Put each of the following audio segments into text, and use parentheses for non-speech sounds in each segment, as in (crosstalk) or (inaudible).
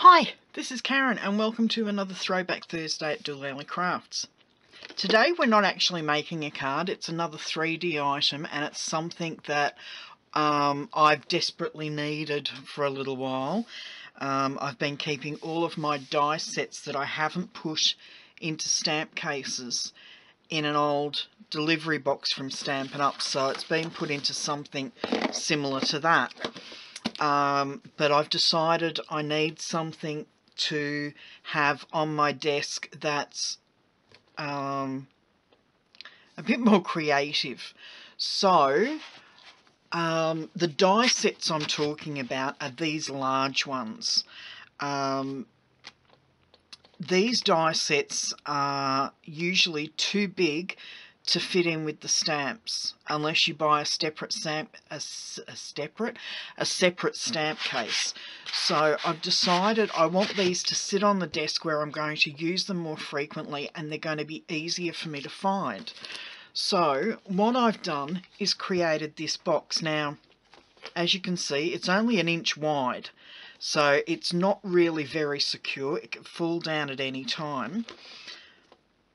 Hi, this is Karen and welcome to another Throwback Thursday at Do Lally Crafts. Today we're not actually making a card, it's another 3D item and it's something that um, I've desperately needed for a little while. Um, I've been keeping all of my die sets that I haven't put into stamp cases in an old delivery box from Stampin' Up so it's been put into something similar to that um, but I've decided I need something to have on my desk that's um, a bit more creative. So, um, the die sets I'm talking about are these large ones. Um, these die sets are usually too big to fit in with the stamps unless you buy a separate stamp a, a separate a separate stamp case. So I've decided I want these to sit on the desk where I'm going to use them more frequently and they're going to be easier for me to find. So what I've done is created this box. Now as you can see it's only an inch wide so it's not really very secure. It can fall down at any time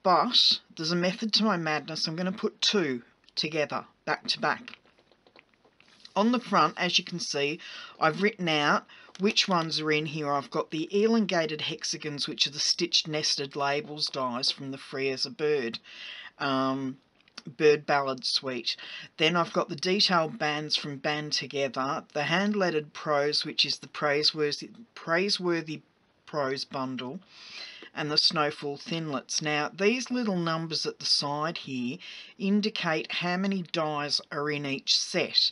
but there's a method to my madness. I'm going to put two together, back to back. On the front, as you can see, I've written out which ones are in here. I've got the elongated hexagons, which are the stitched nested labels dies from the Free as a Bird. Um, Bird Ballad Suite. Then I've got the detailed bands from Band Together, the hand-lettered prose, which is the praiseworthy, praiseworthy prose bundle, and the snowfall Thinlits. Now these little numbers at the side here indicate how many dies are in each set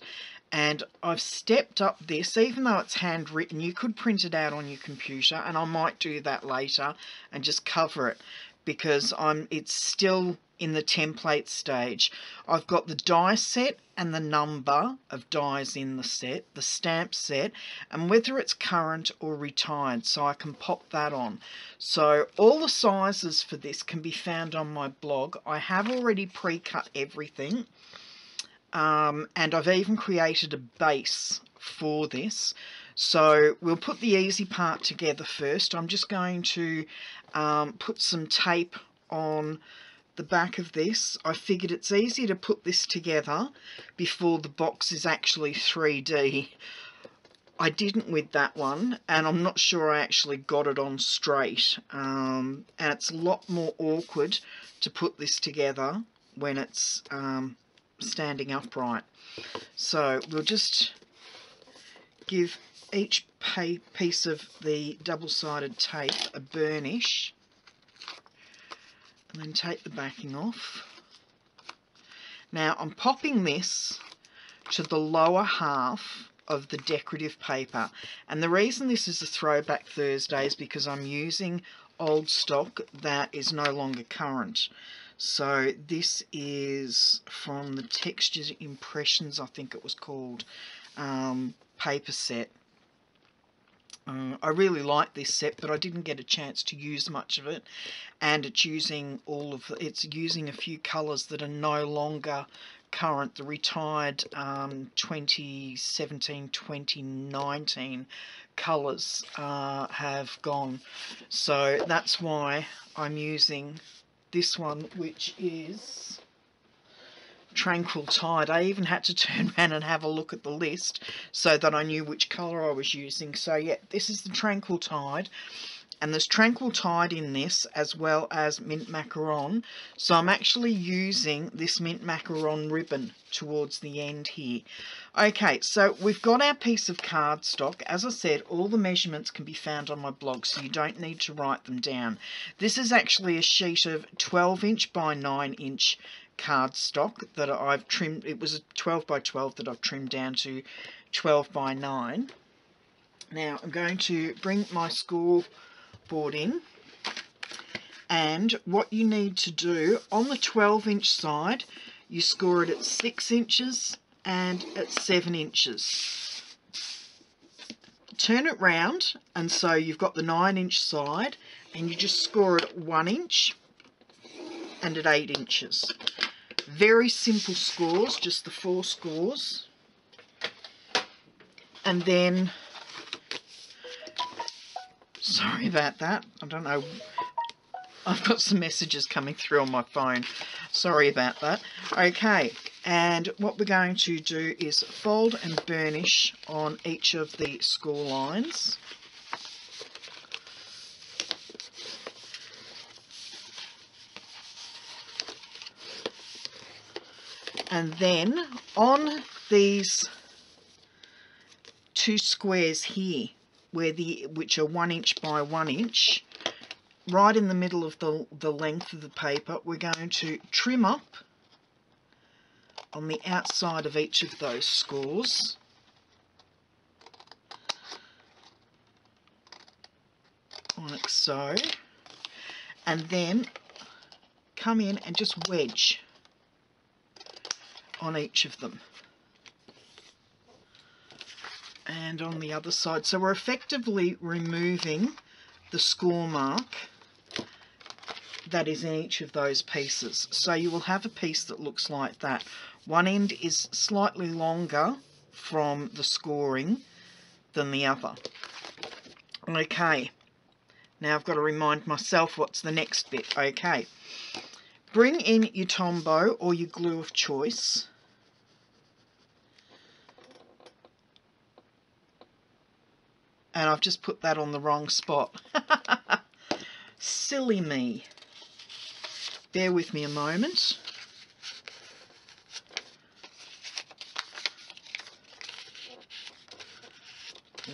and I've stepped up this even though it's handwritten you could print it out on your computer and I might do that later and just cover it because I'm it's still in the template stage. I've got the die set and the number of dies in the set, the stamp set, and whether it's current or retired, so I can pop that on. So all the sizes for this can be found on my blog. I have already pre-cut everything, um, and I've even created a base for this. So we'll put the easy part together first. I'm just going to um, put some tape on the back of this. I figured it's easier to put this together before the box is actually 3D. I didn't with that one, and I'm not sure I actually got it on straight. Um, and it's a lot more awkward to put this together when it's um, standing upright. So we'll just give each piece of the double-sided tape a burnish and then take the backing off. Now I'm popping this to the lower half of the decorative paper and the reason this is a throwback Thursday is because I'm using old stock that is no longer current. So this is from the Textures Impressions I think it was called um, paper set uh, I really like this set, but I didn't get a chance to use much of it, and it's using all of it's using a few colours that are no longer current. The retired um, 2017-2019 colours uh, have gone, so that's why I'm using this one, which is Tranquil Tide. I even had to (laughs) turn around and have a look at the list so that I knew which colour I was using. So yeah, this is the Tranquil Tide. And there's Tranquil Tide in this as well as Mint Macaron. So I'm actually using this Mint Macaron ribbon towards the end here. Okay, so we've got our piece of cardstock. As I said, all the measurements can be found on my blog, so you don't need to write them down. This is actually a sheet of 12 inch by 9 inch cardstock that I've trimmed. It was a 12 by 12 that I've trimmed down to 12 by 9. Now I'm going to bring my score board in and what you need to do on the 12 inch side you score it at 6 inches and at 7 inches. Turn it round and so you've got the 9 inch side and you just score it at 1 inch and at 8 inches. Very simple scores, just the four scores. And then Sorry about that. I don't know. I've got some messages coming through on my phone. Sorry about that. Okay, and what we're going to do is fold and burnish on each of the score lines. And then on these two squares here, where the which are one inch by one inch, right in the middle of the, the length of the paper, we're going to trim up on the outside of each of those scores. Like so. And then come in and just wedge on each of them. And on the other side. So we're effectively removing the score mark that is in each of those pieces. So you will have a piece that looks like that. One end is slightly longer from the scoring than the other. Okay. Now I've got to remind myself what's the next bit. Okay. Bring in your Tombow or your glue of choice. And I've just put that on the wrong spot. (laughs) Silly me. Bear with me a moment.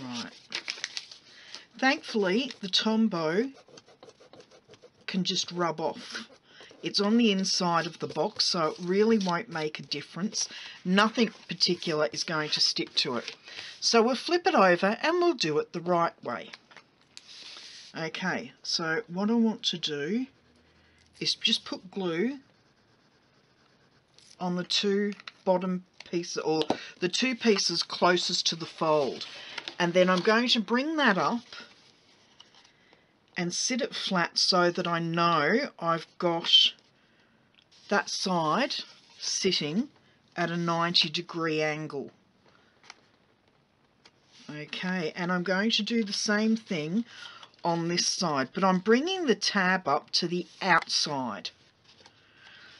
Right. Thankfully, the Tombow can just rub off it's on the inside of the box, so it really won't make a difference. Nothing particular is going to stick to it. So we'll flip it over and we'll do it the right way. Okay, so what I want to do is just put glue on the two bottom pieces, or the two pieces closest to the fold. And then I'm going to bring that up and sit it flat so that I know I've got that side sitting at a 90 degree angle. Okay, and I'm going to do the same thing on this side, but I'm bringing the tab up to the outside.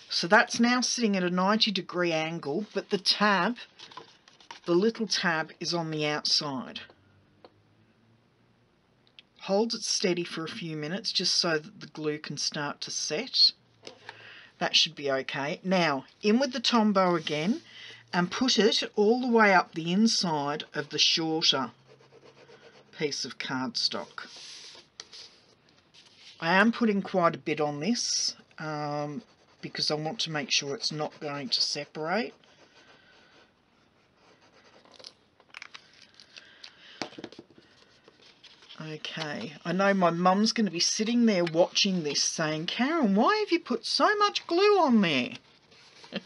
So that's now sitting at a 90 degree angle, but the tab, the little tab, is on the outside hold it steady for a few minutes just so that the glue can start to set. That should be okay. Now, in with the Tombow again and put it all the way up the inside of the shorter piece of cardstock. I am putting quite a bit on this um, because I want to make sure it's not going to separate. Okay, I know my mum's going to be sitting there watching this saying, Karen, why have you put so much glue on there? (laughs)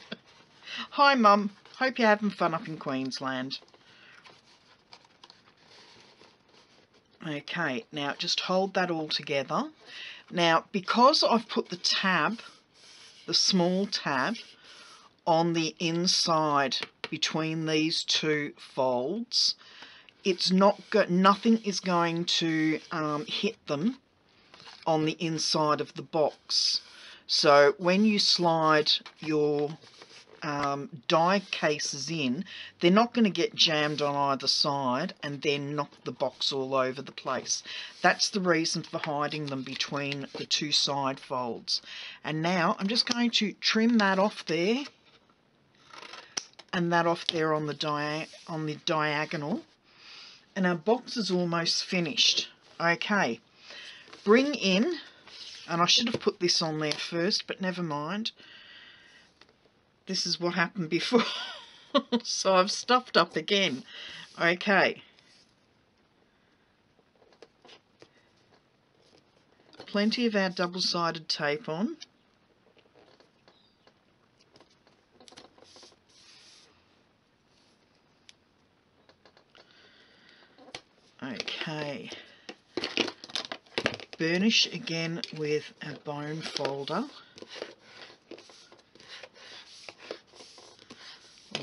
Hi mum, hope you're having fun up in Queensland. Okay, now just hold that all together. Now, because I've put the tab, the small tab, on the inside between these two folds, it's not got nothing is going to um, hit them on the inside of the box. So when you slide your um, die cases in they're not going to get jammed on either side and then knock the box all over the place. That's the reason for hiding them between the two side folds. And now I'm just going to trim that off there and that off there on the dia on the diagonal and our box is almost finished. Okay, bring in, and I should have put this on there first, but never mind. This is what happened before. (laughs) so I've stuffed up again. Okay. Plenty of our double-sided tape on. Okay. Burnish again with a bone folder.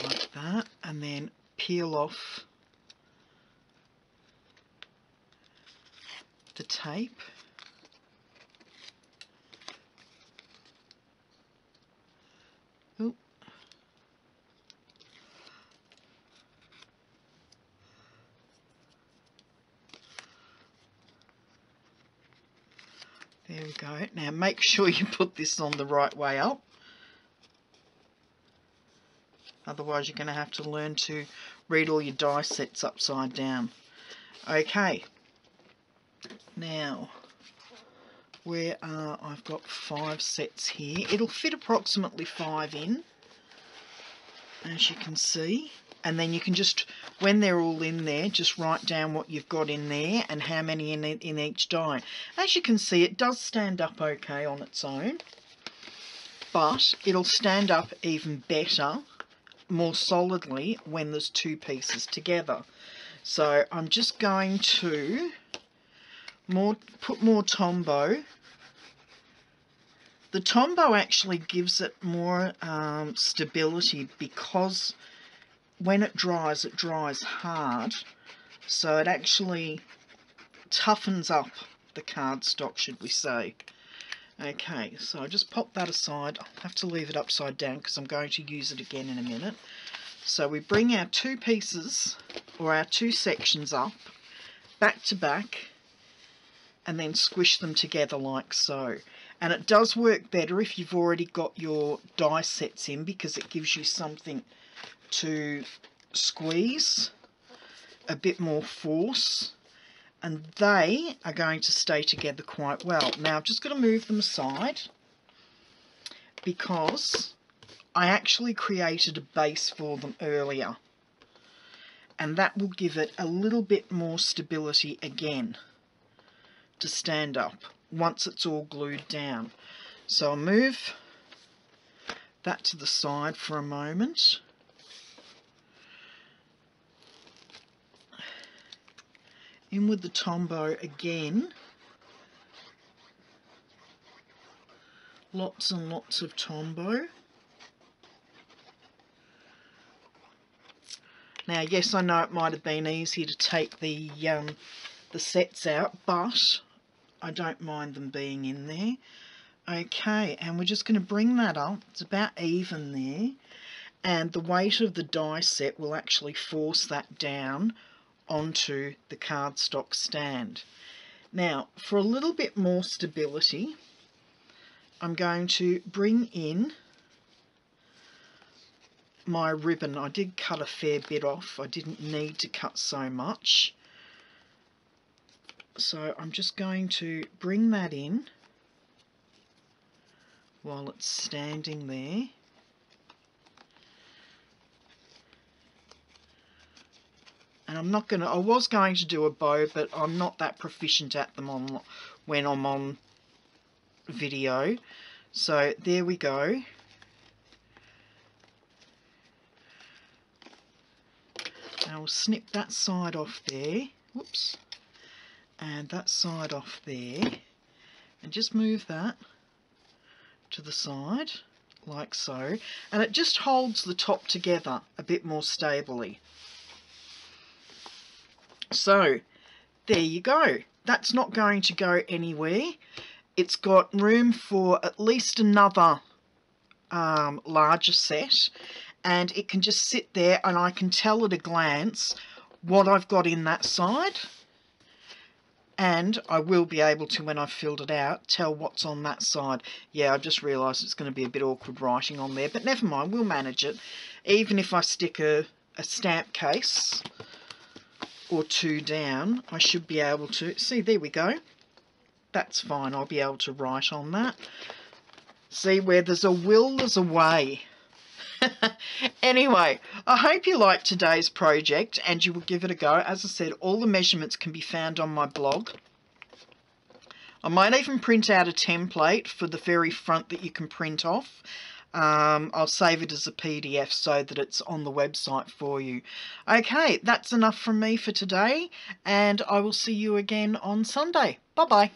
Like that. And then peel off the tape. There we go. Now make sure you put this on the right way up. Otherwise you're going to have to learn to read all your die sets upside down. Okay. Now, where are, I've got five sets here. It'll fit approximately five in, as you can see. And then you can just, when they're all in there, just write down what you've got in there and how many in, in each die. As you can see, it does stand up okay on its own. But it'll stand up even better more solidly when there's two pieces together. So I'm just going to more put more Tombow. The Tombow actually gives it more um, stability because when it dries, it dries hard. So it actually toughens up the cardstock, should we say. Okay, so I just pop that aside. I'll have to leave it upside down because I'm going to use it again in a minute. So we bring our two pieces, or our two sections up, back to back, and then squish them together like so. And it does work better if you've already got your die sets in because it gives you something to squeeze, a bit more force, and they are going to stay together quite well. Now, I'm just going to move them aside because I actually created a base for them earlier and that will give it a little bit more stability again to stand up once it's all glued down. So I'll move that to the side for a moment in with the Tombow again. Lots and lots of Tombow. Now, yes, I know it might have been easier to take the um, the sets out, but I don't mind them being in there. Okay, and we're just going to bring that up. It's about even there. And the weight of the die set will actually force that down onto the cardstock stand. Now, for a little bit more stability, I'm going to bring in my ribbon. I did cut a fair bit off. I didn't need to cut so much. So I'm just going to bring that in while it's standing there. And I'm not going to, I was going to do a bow, but I'm not that proficient at them on when I'm on video. So there we go. I'll snip that side off there. Whoops. And that side off there. And just move that to the side like so. And it just holds the top together a bit more stably. So there you go. That's not going to go anywhere. It's got room for at least another um, larger set and it can just sit there and I can tell at a glance what I've got in that side and I will be able to, when I've filled it out, tell what's on that side. Yeah, I just realised it's going to be a bit awkward writing on there, but never mind, we'll manage it. Even if I stick a, a stamp case or two down, I should be able to, see there we go, that's fine, I'll be able to write on that. See, where there's a will, there's a way. (laughs) anyway, I hope you liked today's project and you will give it a go. As I said, all the measurements can be found on my blog. I might even print out a template for the very front that you can print off. Um, I'll save it as a PDF so that it's on the website for you. Okay, that's enough from me for today, and I will see you again on Sunday. Bye-bye.